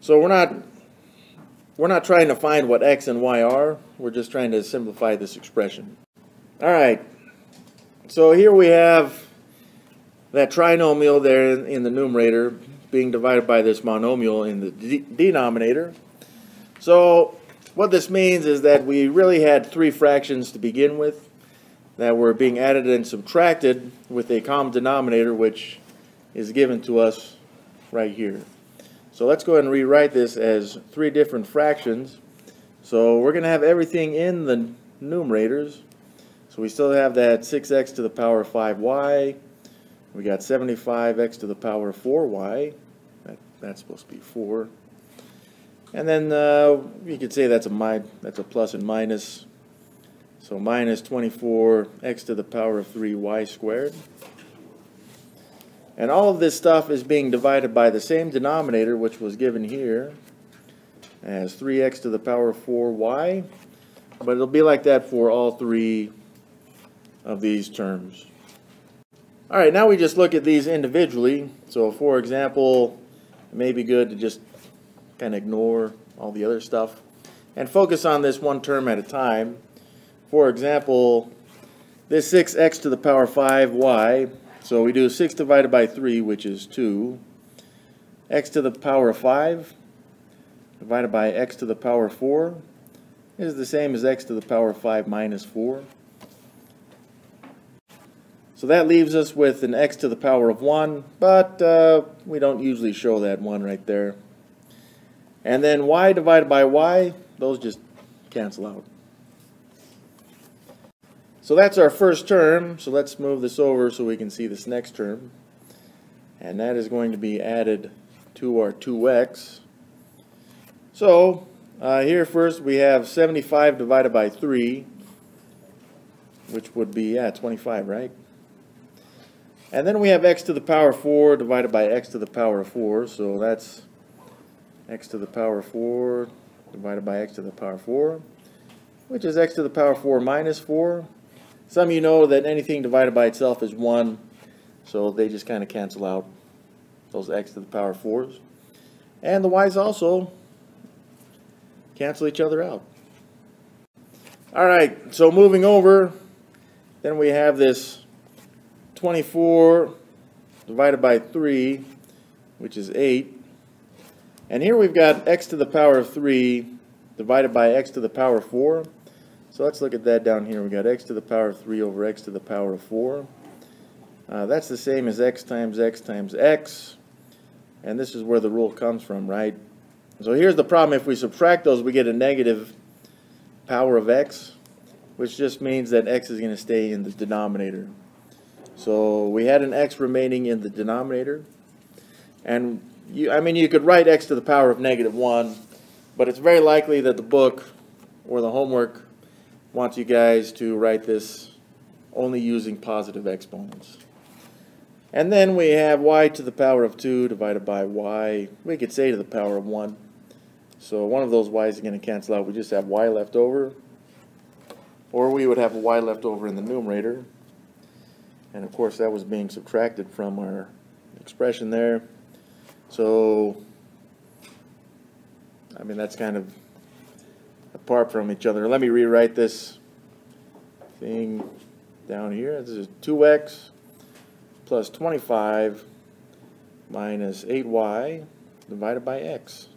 So we're not we're not trying to find what x and y are. We're just trying to simplify this expression. All right. So here we have that trinomial there in, the numerator being divided by this monomial in the de denominator. So what this means is that we really had three fractions to begin with that were being added and subtracted with a common denominator which is given to us right here. So let's go ahead and rewrite this as three different fractions. So we're going to have everything in the numerators. So we still have that 6x to the power of 5y. We got 75x to the power of 4y. That, that's supposed to be 4. And then uh, you could say that's a mi that's a plus and minus. So minus 24x to the power of 3y squared. And all of this stuff is being divided by the same denominator, which was given here as 3x to the power of 4y. But it'll be like that for all three of these terms. All right, now we just look at these individually. So for example, it may be good to just kind of ignore all the other stuff and focus on this one term at a time. For example, this 6x to the power 5y, so we do 6 divided by 3, which is 2. x to the power of 5 divided by x to the power of 4 is the same as x to the power of 5 minus 4. So that leaves us with an x to the power of 1, but uh, we don't usually show that 1 right there. And then y divided by y, those just cancel out. So that's our first term, so let's move this over so we can see this next term. And that is going to be added to our 2x. So uh, here first we have 75 divided by 3, which would be, yeah, 25, right? And then we have x to the power 4 divided by x to the power 4. So that's x to the power 4 divided by x to the power 4, which is x to the power 4 minus 4. Some of you know that anything divided by itself is 1, so they just kind of cancel out those x to the power 4s. And the y's also cancel each other out. All right, so moving over, then we have this 24 divided by 3, which is 8. And here we've got x to the power of 3 divided by x to the power of 4. So let's look at that down here. We've got x to the power of 3 over x to the power of 4. Uh, that's the same as x times x times x. And this is where the rule comes from, right? So here's the problem. If we subtract those, we get a negative power of x, which just means that x is going to stay in the denominator. So we had an x remaining in the denominator. And you, I mean, you could write x to the power of negative 1, but it's very likely that the book or the homework wants you guys to write this only using positive exponents. And then we have y to the power of 2 divided by y, we could say to the power of 1. So one of those y's is going to cancel out. We just have y left over. Or we would have a y left over in the numerator. And of course that was being subtracted from our expression there. So, I mean that's kind of apart from each other. Let me rewrite this thing down here. This is 2x plus 25 minus 8y divided by x.